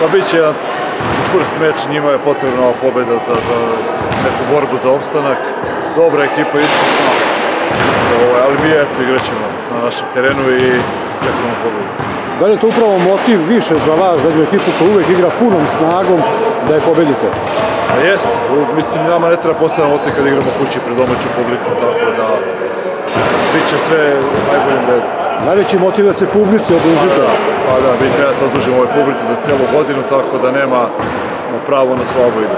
Pa bit će jedan čvrst meč, njima je potrebna pobjeda za, za neku borbu za opstanak. Dobra ekipa iskusna, ovaj, ali mi eto igrat ćemo na našem terenu i čekamo pobjedu. Da li je to upravo motiv više za vas, da je ekipu koja uvijek igra punom snagom, da je pobedite? Pa jest, mislim nama ne treba posebno motiv kad igramo kući pred domaćom publikom, tako da bit će sve u najboljem redu. Najveći motiv da se publici odužite. Pa da, mi treba se odužimo ovoj publici za cijelu godinu, tako da nema pravo na igru.